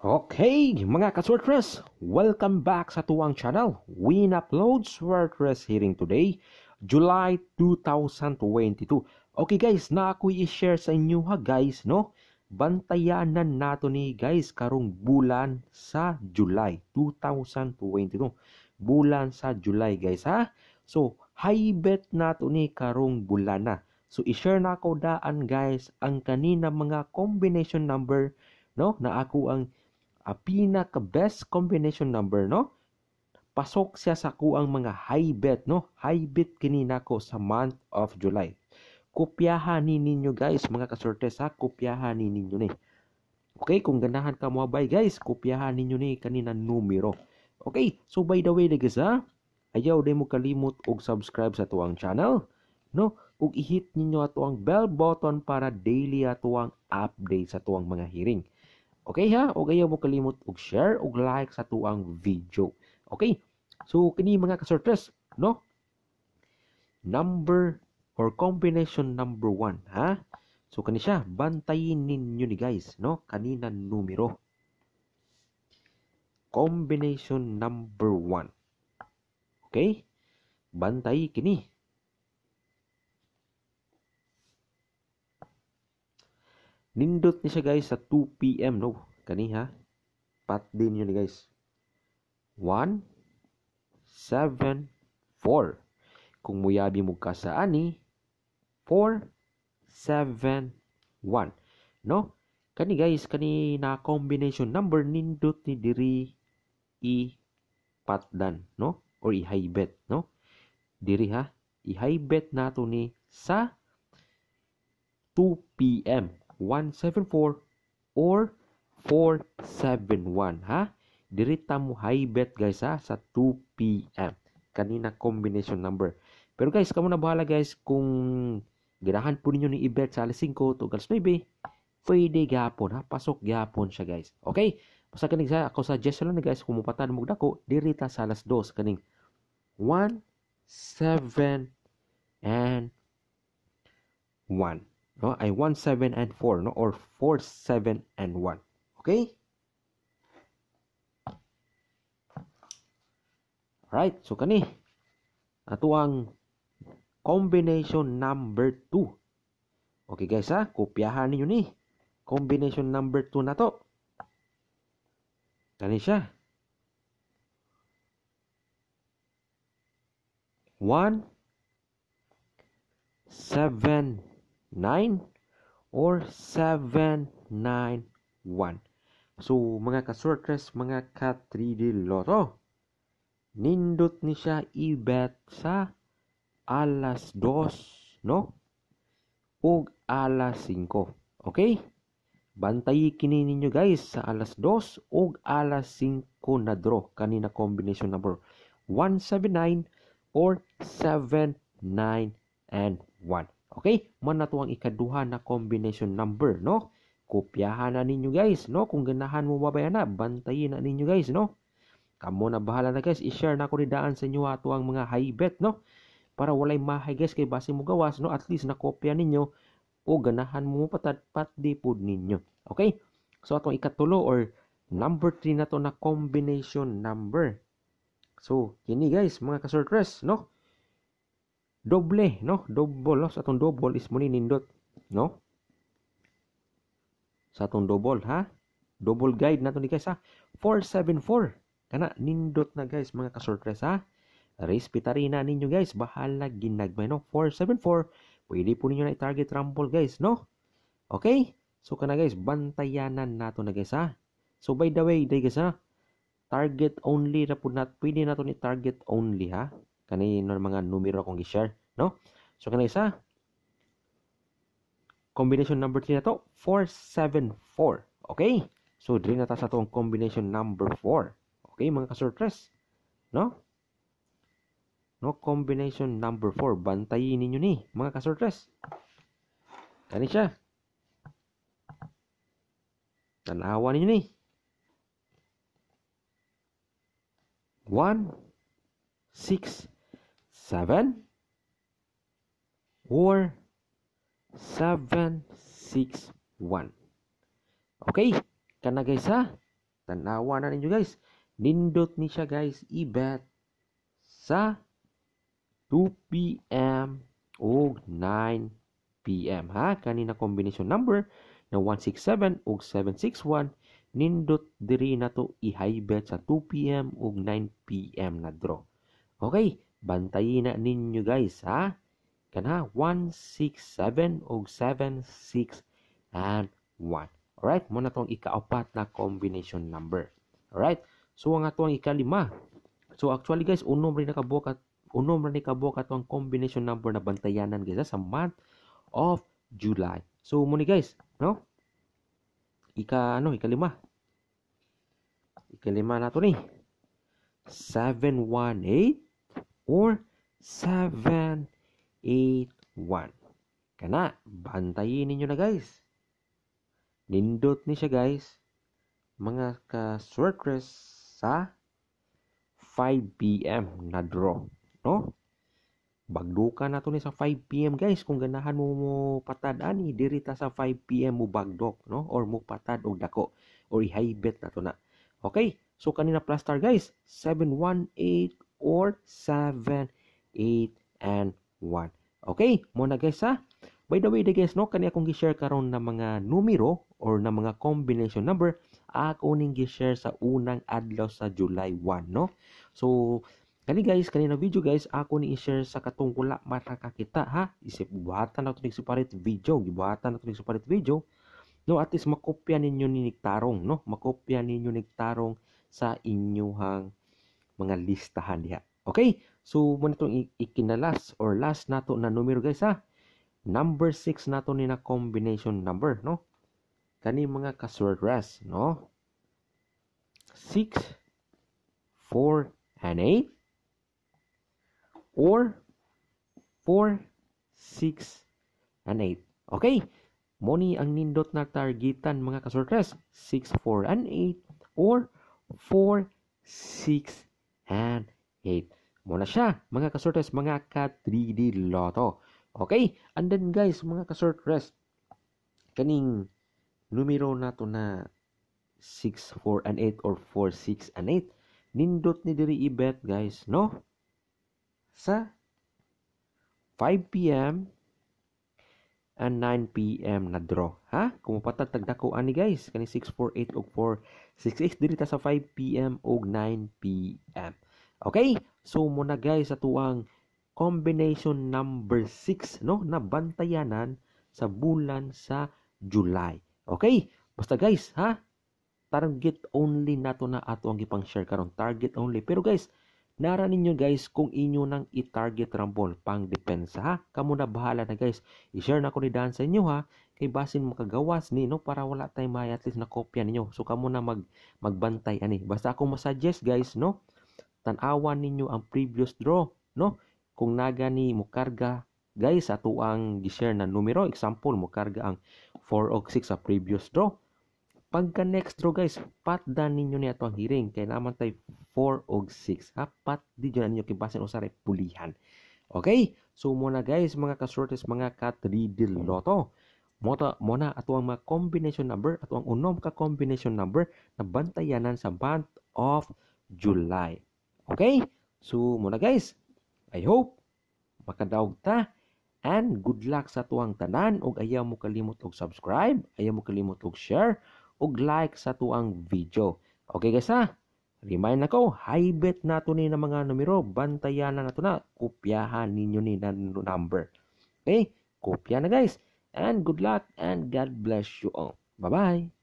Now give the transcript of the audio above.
Okay, mga ka-Swertress, welcome back sa tuwang channel. Win Upload Swertress hearing today, July 2022. Okay guys, na ako i-share sa inyo ha guys, no? Bantayanan nato ni guys karong bulan sa July 2022. Bulan sa July guys ha. So, high bet nato ni karong bulan na. So, i-share na ako daan guys ang kanina mga combination number no na ako ang a pinaka best combination number no? Pasok siya sa kuang mga high bet no? High bet kinina ko sa month of July. Kopyahan ni ninyo guys mga kasortes ha kopyahan ni ninyo ni. Okay kung ganahan ka mo bay guys kopyahan ninyo ni kanina numero. Okay so by the way guys ha? Ayaw din mo kalimot og subscribe sa tuwang channel no? Ug i-hit ninyo ato ang bell button para daily ato ang update sa tuwang mga hearing Okay ha? O ayaw mo kalimot og share og like sa tuang video. Okay? So kini mga kasortres, no? Number or combination number one, ha? So kani siya, bantayin ninyo ni guys, no? Kanina numero. Combination number one. Okay? Bantay kini. Nindot ni siya guys sa 2 p.m. no. Kani ha. Pat din yun guys. 1 7 4. Kung muyabi mo ka sa ani 4 7 1. No? Kani guys, kani na combination number nindot ni diri i patdan, no? Or i high bet, no? Diri ha, i high bet nato ni sa 2 p.m. 174 or 471 ha? Dirita mo high bet guys ha sa 2 p.m. kanina combination number. Pero guys kamo na bahala guys kung ganahan po ninyo ni i-bet sa alas 5 to alas 9 pwede gapon ha? Pasok gapon siya guys. Okay? Basta kaning sa ako suggest lang na guys kung mupatan mo dako dirita sa alas 2 kaning 1 7 and 1 no ay 1 7 and 4 no? Or 4 7 and 1 okay? Right so kani ato ang combination number 2 okay guys ha? Kopyahan niyo ni combination number 2 na to. Kani siya. 1 7 9 or 791. So, mga ka-sortress, mga ka-3D Lotto, nindot ni siya i-bet sa alas 2, no? Ug alas 5. Okay? Bantayi kini ninyo guys sa alas 2 ug alas 5 na draw kanina combination number 179 or 79 and 1. Okay? Man na to ang ikaduha na combination number, no? Kopyahan na ninyo guys, no? Kung ganahan mo babayan na, bantayin na ninyo guys, no? Kamo na bahala na guys, i-share na ko ni daan sa inyo ato ang mga high bet, no? Para walay mahay guys kay base mo gawas, no? At least nakopya ninyo o ganahan mo patadpat di pod ninyo. Okay? So atong ikatulo or number 3 na to na combination number. So, kini guys, mga kasortres, no? Doble no? Double no? Sa atong double is mo nindot no? Sa atong double ha? Double guide nato ni guys ha? 474 kana nindot na guys mga kasortres ha? Respetari na ninyo guys bahala ginagmay no? 474 pwede po ninyo na i-target rumble guys no? Okay? So kana guys bantayanan nato na guys ha? So by the way day guys ha? Target only na po nat pwede nato ni target only ha? Kani mga numero akong gi-share no? So kana isa. Combination number 3 na to 474 okay? So diri na ta sa tong combination number 4 okay mga kasortres no? No combination number 4 bantayin ninyo ni mga kasortres kani siya. Tanawa ninyo ni. 1 6 7 or 7 6 1 okay kana guys ha tanawa na ninyo guys. Nindot ni siya guys i-bet sa 2 p.m. o 9 p.m. ha kanina combination number na 167 ug 761 nindot diri na to i-high bet sa 2 p.m. ug 9 p.m. na draw. Okay, bantayin na ninyo guys ha. Kana 167 ug 76 and 1. Alright, mo na tong ikaapat na combination number. Alright, so ang ato ang ikalima. So actually guys, unom rin nakabuok at unom rin nakabuok ato ang combination number na bantayanan guys sa month of July. So mo ni guys, no? Ika ano, ikalima. Ikalima na to ni. 718 or 781. Kana, bantayin ninyo na guys. Nindot ni siya guys. Mga ka-sortress sa 5 p.m. na draw. No? Bagduka na to ni sa 5 p.m. guys. Kung ganahan mo mo patad ani, dirita sa 5 p.m. mo bagdok. No? Or mo patad og dako. Or i-high bet na to na. Okay? So kanina plus star guys. 718 or 7, 8, and 1. Okay? Muna guys ha. By the way, guys, no, kani akong gi-share karon na mga numero or na mga combination number ako ning gi-share sa unang adlaw sa July 1, no? So, kani guys, kanina video guys, ako ni i-share sa katong wala makakakita ha. Isip buhatan na to ning separate video, gibuhatan na to ning separate video. No, at least makopya ninyo ni Tarong, no? Makopya ninyo ni Tarong sa inyuhang mga listahan diha. Okay? So, mo itong ikinalas or last nato na numero guys ha. Number 6 nato ni na combination number, no? Kani mga kaswordress, no? 6, 4, and 8. Or 4, 6, and 8. Okay? Moni ang nindot na targetan mga kaswordress. 6, 4, and 8. Or 4, 6, and 8. Muna siya, mga kasortes, mga ka-3D Lotto. Okay? And then guys, mga kasortes, kaning numero na to na 6, 4, and 8 or 4, 6, and 8, nindot ni diri i-bet guys, no? Sa 5 p.m. and 9 p.m. na draw. Ha? Kung mapatag tagdako ani guys, kani 648 ug 468 diri ta sa 5 p.m. ug 9 p.m. Okay? So muna guys sa tuang combination number 6 no na bantayanan sa bulan sa July. Okay? Basta guys, ha? Target only nato na ato ang gipang share karon. Target only. Pero guys, nara ninyo guys kung inyo nang i-target rambol pang depensa ha. Kamo na bahala na guys. I-share na ko ni Dan sa inyo ha. Kay basin makagawas ni no para wala tay may at least na kopya ninyo. So kamo na mag magbantay ani. Basta ako ma-suggest guys no. Tan-awan ninyo ang previous draw no. Kung naga ni mo karga guys ato ang gi-share na numero. Example mo karga ang 4 o 6 sa previous draw. Pagka next draw guys patdan ninyo ni ato ang hearing kay naman tay 4 o 6 ha pat di ninyo kibasin usare pulihan okay? So muna guys mga kasortes mga ka 3D loto Mota mo na ato ang mga combination number. Ato ang unom ka combination number na bantayanan sa month of July okay? So muna guys I hope makadaog ta. And good luck sa tuang tanan. Ug ayaw mo kalimot og subscribe ayaw mo kalimot og share ug like sa tuang video. Okay guys ha? Remind nako high bet nato ni na mga numero. Bantayan na nato na. Kopyahan ninyo ni na number. Okay? Kopya na guys. And good luck and God bless you all. Bye bye